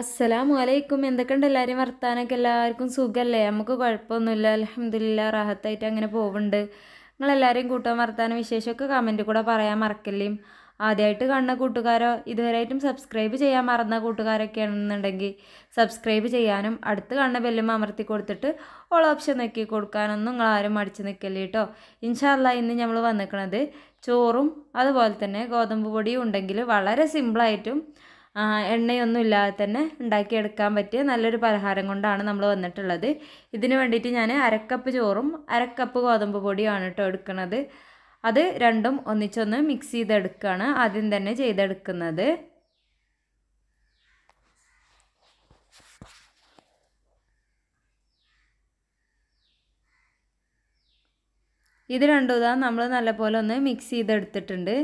അസ്സലാമു അലൈക്കും എന്തൊക്കെയുണ്ട് എല്ലാവരും വർത്താനൊക്കെ എല്ലാവർക്കും സുഖമല്ലേ? നമുക്ക് കുഴപ്പമൊന്നുമില്ല. അലഹമില്ല റാഹത്തായിട്ട് അങ്ങനെ പോകുന്നുണ്ട് നിങ്ങളെല്ലാവരെയും കൂട്ടാൻ വർത്താനം വിശേഷമൊക്കെ കമന്റ് കൂടെ പറയാൻ മറക്കല്ലേ? ആദ്യമായിട്ട് കാണുന്ന കൂട്ടുകാരോ ഇതുവരെയായിട്ടും സബ്സ്ക്രൈബ് ചെയ്യാൻ മറന്ന കൂട്ടുകാരൊക്കെ ആണെന്നുണ്ടെങ്കിൽ സബ്സ്ക്രൈബ് ചെയ്യാനും അടുത്ത് കാണുന്ന ബെല്ലും അമർത്തി കൊടുത്തിട്ട് ഓൾ ഓപ്ഷൻ നോക്കി കൊടുക്കാനൊന്നും നിങ്ങളാരും മടിച്ച് നിൽക്കല്ലേ കേട്ടോ? ഇൻഷാല്ല ഇന്ന് നമ്മൾ വന്നിക്കണത് ചോറും അതുപോലെ തന്നെ ഗോതമ്പ് പൊടിയും ഉണ്ടെങ്കിൽ വളരെ സിമ്പിളായിട്ടും എണ്ണയൊന്നും ഇല്ലാതെ തന്നെ ഉണ്ടാക്കിയെടുക്കാൻ പറ്റിയ നല്ലൊരു പലഹാരം കൊണ്ടാണ് നമ്മൾ വന്നിട്ടുള്ളത്. ഇതിന് വേണ്ടിയിട്ട് ഞാൻ അരക്കപ്പ് ചോറും അരക്കപ്പ് ഗോതമ്പ് പൊടിയാണ് കേട്ടോ എടുക്കുന്നത് അത് രണ്ടും ഒന്നിച്ചൊന്ന് മിക്സ് ചെയ്തെടുക്കുകയാണ് ആദ്യം തന്നെ ചെയ്തെടുക്കുന്നത്. ഇത് രണ്ടും ഇതാ നമ്മൾ നല്ലപോലെ ഒന്ന് മിക്സ് ചെയ്തെടുത്തിട്ടുണ്ട്.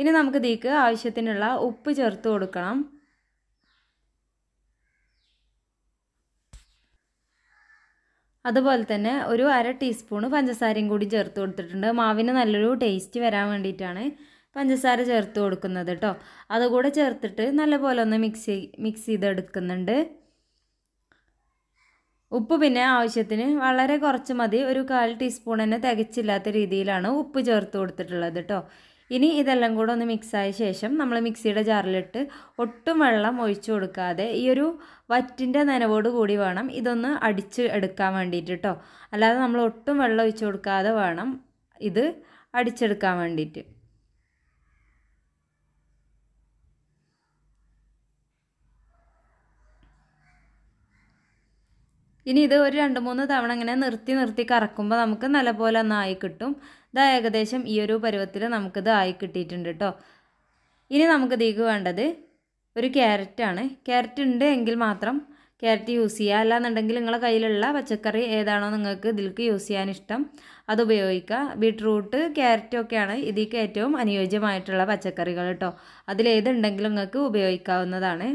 ഇനി നമുക്ക് ഇതിക്ക് ആവശ്യത്തിനുള്ള ഉപ്പ് ചേർത്ത് കൊടുക്കണം. അതുപോലെ തന്നെ ഒരു അര ടീസ്പൂണ് പഞ്ചസാരയും കൂടി ചേർത്ത് കൊടുത്തിട്ടുണ്ട്. മാവിന് നല്ലൊരു ടേസ്റ്റ് വരാൻ വേണ്ടിയിട്ടാണ് പഞ്ചസാര ചേർത്ത് കൊടുക്കുന്നത് കേട്ടോ അതുകൂടെ ചേർത്തിട്ട് നല്ലപോലെ ഒന്ന് മിക്സ് മിക്സ് ചെയ്തെടുക്കുന്നുണ്ട്. ഉപ്പ് പിന്നെ ആവശ്യത്തിന് വളരെ കുറച്ച് മതി. ഒരു കാൽ ടീസ്പൂൺ തന്നെ തികച്ചില്ലാത്ത രീതിയിലാണ് ഉപ്പ് ചേർത്ത് കൊടുത്തിട്ടുള്ളത് കേട്ടോ ഇനി ഇതെല്ലാം കൂടെ ഒന്ന് മിക്സായ ശേഷം നമ്മൾ മിക്സിയുടെ ജാറിലിട്ട് ഒട്ടും വെള്ളം ഒഴിച്ചു കൊടുക്കാതെ ഈ ഒരു വറ്റിന്റെ നനവോട് കൂടി വേണം ഇതൊന്ന് അടിച്ച് എടുക്കാൻ വേണ്ടിയിട്ട് കേട്ടോ അല്ലാതെ നമ്മൾ ഒട്ടും വെള്ളം ഒഴിച്ചു കൊടുക്കാതെ വേണം ഇത് അടിച്ചെടുക്കാൻ വേണ്ടിയിട്ട്. ഇനി ഇത് ഒരു രണ്ട് മൂന്ന് തവണ ഇങ്ങനെ നിർത്തി നിർത്തി കറക്കുമ്പോൾ നമുക്ക് നല്ലപോലെ ഒന്ന് കിട്ടും. ഇതാ ഏകദേശം ഈ ഒരു പരുവത്തിൽ നമുക്കിത് ആയി കിട്ടിയിട്ടുണ്ട് കേട്ടോ ഇനി നമുക്ക് ഇതിക്ക് വേണ്ടത് ഒരു ക്യാരറ്റാണ് ക്യാരറ്റ് ഉണ്ട് എങ്കിൽ മാത്രം ക്യാരറ്റ് യൂസ് ചെയ്യുക. അല്ലാന്നുണ്ടെങ്കിൽ നിങ്ങളെ കയ്യിലുള്ള പച്ചക്കറി ഏതാണോ നിങ്ങൾക്ക് ഇതിലേക്ക് യൂസ് ചെയ്യാൻ ഇഷ്ടം അത് ഉപയോഗിക്കുക. ബീട്രൂട്ട് ക്യാരറ്റ് ഒക്കെയാണ് ഇതിലേക്ക് ഏറ്റവും അനുയോജ്യമായിട്ടുള്ള പച്ചക്കറികൾ കേട്ടോ അതിലേതുണ്ടെങ്കിലും നിങ്ങൾക്ക് ഉപയോഗിക്കാവുന്നതാണ്.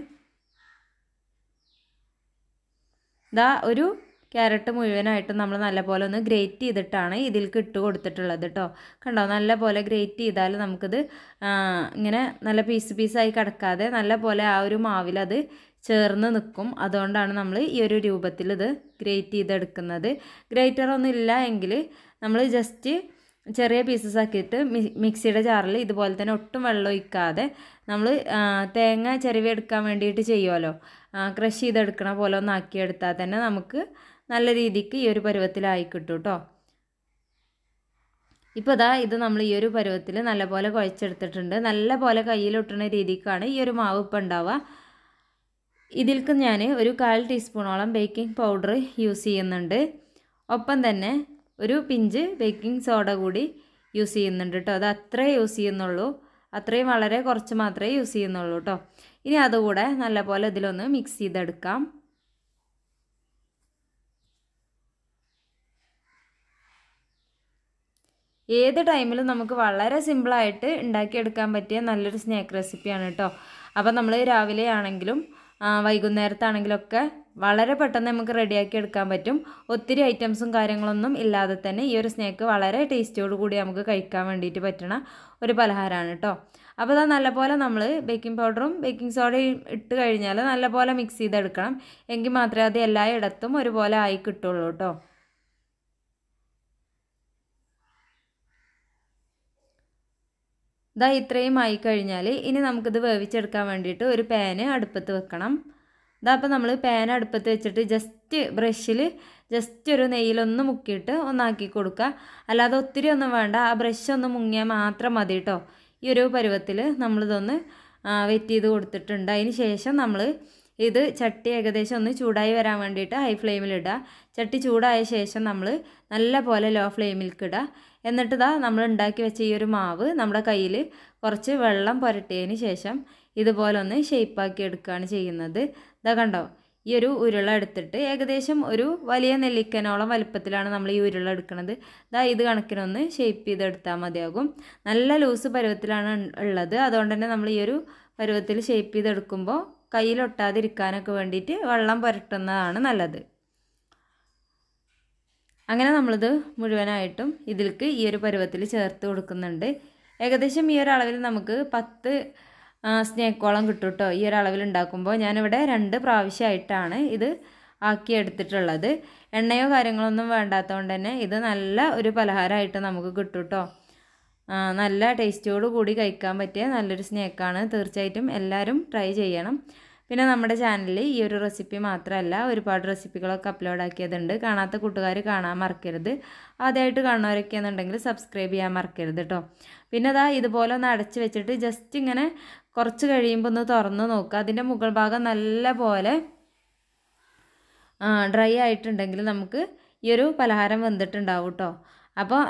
ഇതാ ഒരു ക്യാരറ്റ് മുഴുവനായിട്ടും നമ്മൾ നല്ലപോലെ ഒന്ന് ഗ്രേറ്റ് ചെയ്തിട്ടാണ് ഇതിലേക്ക് ഇട്ട് കൊടുത്തിട്ടുള്ളത് കേട്ടോ കണ്ടോ? നല്ലപോലെ ഗ്രേറ്റ് ചെയ്താൽ നമുക്കിത് ഇങ്ങനെ നല്ല പീസ് പീസായി കിടക്കാതെ നല്ലപോലെ ആ ഒരു മാവിലത് ചേർന്ന് നിൽക്കും അതുകൊണ്ടാണ് നമ്മൾ ഈ ഒരു രൂപത്തിൽ ഇത് ഗ്രേറ്റ് ചെയ്തെടുക്കുന്നത്. ഗ്രേറ്റർ ഒന്നും ഇല്ല എങ്കിൽ നമ്മൾ ജസ്റ്റ് ചെറിയ പീസസ് ആക്കിയിട്ട് മിക്സിയുടെ ജാറിൽ ഇതുപോലെ തന്നെ ഒട്ടും വെള്ളം ഒഴിക്കാതെ നമ്മൾ തേങ്ങ ചിരവി എടുക്കാൻ വേണ്ടിയിട്ട് ചെയ്യുമല്ലോ ക്രഷ് ചെയ്തെടുക്കണ പോലെ ഒന്ന് ആക്കിയെടുത്താൽ തന്നെ നമുക്ക് നല്ല രീതിക്ക് ഈ ഒരു പരുവത്തിലായി കിട്ടും കേട്ടോ ഇപ്പോൾ ഇതാ ഇത് നമ്മൾ ഈ ഒരു പരുവത്തിൽ നല്ലപോലെ കുഴച്ചെടുത്തിട്ടുണ്ട്. നല്ലപോലെ കയ്യിലൊട്ടുന്ന രീതിക്കാണ് ഈ ഒരു മാവ് ഇപ്പം ഉണ്ടാവുക ഇതിൽക്ക് ഞാൻ ഒരു കാൽ ടീസ്പൂണോളം ബേക്കിംഗ് പൗഡർ യൂസ് ചെയ്യുന്നുണ്ട്. ഒപ്പം തന്നെ ഒരു പിഞ്ച് ബേക്കിംഗ് സോഡ കൂടി യൂസ് ചെയ്യുന്നുണ്ട് കേട്ടോ അത് അത്രേ യൂസ് ചെയ്യുന്നുള്ളൂ. അത്രയും വളരെ കുറച്ച് മാത്രമേ യൂസ് ചെയ്യുന്നുള്ളൂ കേട്ടോ ഇനി അതുകൂടെ നല്ലപോലെ ഇതിലൊന്ന് മിക്സ് ചെയ്തെടുക്കാം. ഏത് ടൈമിലും നമുക്ക് വളരെ സിമ്പിളായിട്ട് ഉണ്ടാക്കിയെടുക്കാൻ പറ്റിയ നല്ലൊരു സ്നാക്ക് റെസിപ്പിയാണ് കേട്ടോ. അപ്പോൾ നമ്മൾ രാവിലെ ആണെങ്കിലും വൈകുന്നേരത്താണെങ്കിലൊക്കെ വളരെ പെട്ടെന്ന് നമുക്ക് റെഡിയാക്കി എടുക്കാൻ പറ്റും. ഒത്തിരി ഐറ്റംസും കാര്യങ്ങളൊന്നും ഇല്ലാതെ തന്നെ ഈ ഒരു സ്നാക്ക് വളരെ ടേസ്റ്റോട് കൂടി നമുക്ക് കഴിക്കാൻ വേണ്ടിയിട്ട് പറ്റണ ഒരു പലഹാരമാണ് കേട്ടോ. അപ്പോൾ അത് നല്ലപോലെ നമ്മൾ ബേക്കിംഗ് പൗഡറും ബേക്കിംഗ് സോഡയും ഇട്ട് കഴിഞ്ഞാൽ നല്ലപോലെ മിക്സ് ചെയ്തെടുക്കണം. എങ്കിൽ മാത്രമേ അത് എല്ലായിടത്തും ഒരുപോലെ ആയി കിട്ടുള്ളൂ കേട്ടോ. ഇതാ ഇത്രയും ആയി കഴിഞ്ഞാൽ ഇനി നമുക്കിത് വേവിച്ചെടുക്കാൻ വേണ്ടിയിട്ട് ഒരു പാന് അടുപ്പത്ത് വെക്കണം. ഇതാ അപ്പോൾ നമ്മൾ പാൻ അടുപ്പത്ത് വെച്ചിട്ട് ജസ്റ്റ് ബ്രഷിൽ ജസ്റ്റ് ഒരു നെയ്യിലൊന്ന് മുക്കിയിട്ട് ഒന്നാക്കി കൊടുക്കുക. അല്ലാതെ ഒത്തിരി ഒന്നും വേണ്ട. ആ ബ്രഷ് ഒന്ന് മുങ്ങിയാൽ മാത്രം മതി കേട്ടോ ഈ ഒരു പരുവത്തിൽ നമ്മളിതൊന്ന് വെറ്റ് ചെയ്ത് കൊടുത്തിട്ടുണ്ട്. അതിന് ശേഷം നമ്മൾ ഇത് ചട്ടി ഏകദേശം ഒന്ന് ചൂടായി വരാൻ വേണ്ടിയിട്ട് ഹൈ ഫ്ലെയിമിലിടുക ചട്ടി ചൂടായ ശേഷം നമ്മൾ നല്ല പോലെ ലോ ഫ്ലെയിമിലേക്ക് ഇടുക എന്നിട്ട് ഇതാ നമ്മൾ ഉണ്ടാക്കി വെച്ച ഈ ഒരു മാവ് നമ്മുടെ കയ്യിൽ കുറച്ച് വെള്ളം പുരട്ടിയതിന് ശേഷം ഇതുപോലെ ഒന്ന് ഷേപ്പാക്കി എടുക്കുകയാണ് ചെയ്യുന്നത്. ഇതാ കണ്ടോ? ഈ ഒരു ഉരുള എടുത്തിട്ട് ഏകദേശം ഒരു വലിയ നെല്ലിക്കനോളം വലുപ്പത്തിലാണ് നമ്മൾ ഈ ഉരുള എടുക്കുന്നത് ഇതാ ഇത് കണക്കിനൊന്ന് ഷേപ്പ് ചെയ്തെടുത്താൽ മതിയാകും. നല്ല ലൂസ് പരുവത്തിലാണ് ഉള്ളത്. അതുകൊണ്ട് തന്നെ നമ്മൾ ഈ ഒരു പരുവത്തിൽ ഷേപ്പ് ചെയ്തെടുക്കുമ്പോൾ കയ്യിലൊട്ടാതിരിക്കാനൊക്കെ വേണ്ടിയിട്ട് വെള്ളം പുരട്ടുന്നതാണ് നല്ലത്. അങ്ങനെ നമ്മളിത് മുഴുവനായിട്ടും ഇതിലേക്ക് ഈ ഒരു പരുവത്തിൽ ചേർത്ത് കൊടുക്കുന്നുണ്ട്. ഏകദേശം ഈ ഒരു അളവിൽ നമുക്ക് പത്ത് സ്നേക്കോളം കിട്ടും കേട്ടോ ഈ ഒരു അളവിൽ ഉണ്ടാക്കുമ്പോൾ ഞാനിവിടെ രണ്ട് പ്രാവശ്യമായിട്ടാണ് ഇത് ആക്കിയെടുത്തിട്ടുള്ളത്. എണ്ണയോ കാര്യങ്ങളൊന്നും വേണ്ടാത്തതുകൊണ്ട് തന്നെ ഇത് നല്ല ഒരു പലഹാരമായിട്ട് നമുക്ക് കിട്ടും കേട്ടോ നല്ല ടേസ്റ്റോട് കൂടി കഴിക്കാൻ പറ്റിയ നല്ലൊരു സ്നേക്കാണ്. തീർച്ചയായിട്ടും എല്ലാവരും ട്രൈ ചെയ്യണം. പിന്നെ നമ്മുടെ ചാനലിൽ ഈ ഒരു റെസിപ്പി മാത്രമല്ല ഒരുപാട് റെസിപ്പികളൊക്കെ അപ്ലോഡ് ആക്കിയതുണ്ട്. കാണാത്ത കൂട്ടുകാർ കാണാൻ മറക്കരുത്. ആദ്യമായിട്ട് കാണുന്നവരൊക്കെ എന്നുണ്ടെങ്കിൽ സബ്സ്ക്രൈബ് ചെയ്യാൻ മറക്കരുത് കേട്ടോ പിന്നെ അതാ ഇതുപോലെ ഒന്ന് അടച്ച് വെച്ചിട്ട് ജസ്റ്റ് ഇങ്ങനെ കുറച്ച് കഴിയുമ്പോൾ ഒന്ന് തുറന്ന് നോക്കുക അതിന്റെ മുകൾ ഭാഗം നല്ല പോലെ ഡ്രൈ ആയിട്ടുണ്ടെങ്കിൽ നമുക്ക് ഈ ഒരു പലഹാരം വെന്തിട്ടുണ്ടാവും കേട്ടോ അപ്പോൾ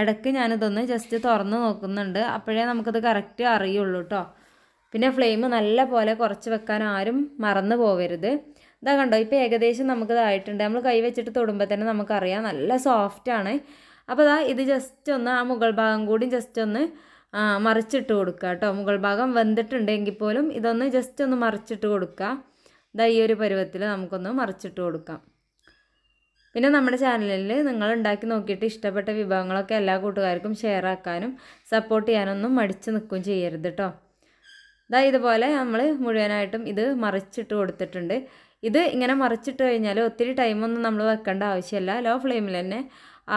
ഇടയ്ക്ക് ഞാനിതൊന്ന് ജസ്റ്റ് തുറന്ന് നോക്കുന്നുണ്ട്. അപ്പോഴേ നമുക്കത് കറക്റ്റ് അറിയുള്ളൂ കേട്ടോ പിന്നെ ഫ്ലെയിം നല്ല പോലെ കുറച്ച് വെക്കാൻ ആരും മറന്നു പോവരുത്. ഇതാ കണ്ടോ ഇപ്പോൾ ഏകദേശം നമുക്കിതായിട്ടുണ്ട് നമ്മൾ കൈ വെച്ചിട്ട് തൊടുമ്പോൾ തന്നെ നമുക്കറിയാം നല്ല സോഫ്റ്റാണ് അപ്പോൾ ഇതാ ഇത് ജസ്റ്റ് ഒന്ന് ആ മുകൾ ഭാഗം കൂടി ജസ്റ്റ് ഒന്ന് മറിച്ചിട്ട് കൊടുക്കുക കേട്ടോ മുകൾ ഭാഗം വെന്തിട്ടുണ്ടെങ്കിൽ പോലും ഇതൊന്ന് ജസ്റ്റ് ഒന്ന് മറിച്ചിട്ട് കൊടുക്കുക ഇതാ ഈ ഒരു പരുവത്തിൽ നമുക്കൊന്ന് മറിച്ചിട്ട് കൊടുക്കാം. പിന്നെ നമ്മുടെ ചാനലിൽ നിങ്ങൾ ഉണ്ടാക്കി നോക്കിയിട്ട് ഇഷ്ടപ്പെട്ട വിഭവങ്ങളൊക്കെ എല്ലാ കൂട്ടുകാർക്കും ഷെയർ ആക്കാനും സപ്പോർട്ട് ചെയ്യാനൊന്നും മടിച്ച് നിൽക്കുകയും ചെയ്യരുത് കേട്ടോ ഇതാ ഇതുപോലെ നമ്മൾ മുഴുവനായിട്ടും ഇത് മറിച്ചിട്ട് കൊടുത്തിട്ടുണ്ട്. ഇത് ഇങ്ങനെ മറിച്ചിട്ട് കഴിഞ്ഞാൽ ഒത്തിരി ടൈമൊന്നും നമ്മൾ വെക്കേണ്ട ആവശ്യമില്ല ലോ ഫ്ലെയിമിൽ തന്നെ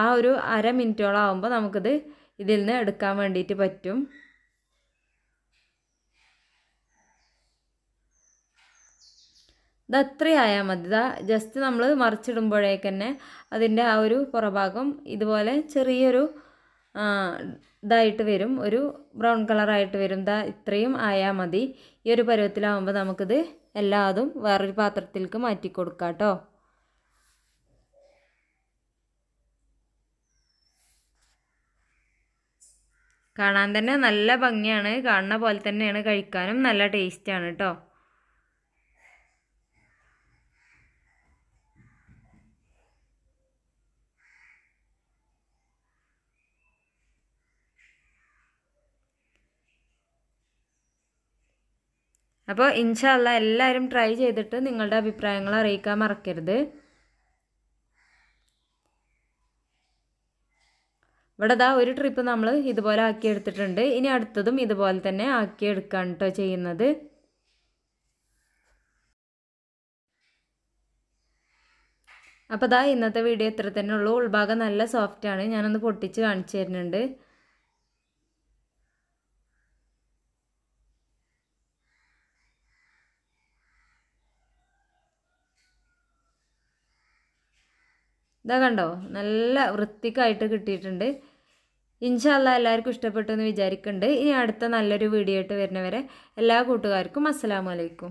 ആ ഒരു അര മിനിറ്റോളം ആകുമ്പോൾ നമുക്കിത് ഇതിൽ നിന്ന് എടുക്കാൻ വേണ്ടിയിട്ട് പറ്റും. ഇത് അത്രയായാൽ മതി. ഇതാ ജസ്റ്റ് നമ്മൾ മറിച്ചിടുമ്പോഴേക്ക് തന്നെ അതിന്റെ ആ ഒരു പുറഭാഗം ഇതുപോലെ ചെറിയൊരു ഇതായിട്ട് വരും. ഒരു ബ്രൗൺ കളറായിട്ട് വരും. ഇതാ ഇത്രയും ആയാൽ മതി. ഈ ഒരു പരുവത്തിലാവുമ്പോൾ നമുക്കിത് എല്ലാതും വേറൊരു പാത്രത്തിലേക്ക് മാറ്റി കൊടുക്കാം കേട്ടോ കാണാൻ തന്നെ നല്ല ഭംഗിയാണ്. കാണുന്ന പോലെ തന്നെയാണ് കഴിക്കാനും. നല്ല ടേസ്റ്റാണ് കേട്ടോ അപ്പോൾ ഇൻഷാല്ല എല്ലാവരും ട്രൈ ചെയ്തിട്ട് നിങ്ങളുടെ അഭിപ്രായങ്ങൾ അറിയിക്കാൻ മറക്കരുത്. ഇവിടെ ദാ ഒരു ട്രിപ്പ് നമ്മൾ ഇതുപോലെ ആക്കിയെടുത്തിട്ടുണ്ട്. ഇനി അടുത്തതും ഇതുപോലെ തന്നെ ആക്കി എടുക്കാൻ കേട്ടോ ചെയ്യുന്നത്. അപ്പോൾ ദാ ഇന്നത്തെ വീഡിയോ ഇത്ര തന്നെ ഉള്ളൂ. ഉൾഭാഗം നല്ല സോഫ്റ്റാണ് ഞാനൊന്ന് പൊട്ടിച്ച് കാണിച്ചു തരുന്നുണ്ട്. ഇതാ കണ്ടോ? നല്ല വൃത്തിക്കായിട്ട് കിട്ടിയിട്ടുണ്ട്. ഇൻഷാല്ല എല്ലാവർക്കും ഇഷ്ടപ്പെട്ടു എന്ന് വിചാരിക്കുന്നുണ്ട് ഇനി അടുത്ത നല്ലൊരു വീഡിയോ ആയിട്ട് വരുന്നവരെ എല്ലാ കൂട്ടുകാർക്കും അസ്സലാമു അലൈക്കും.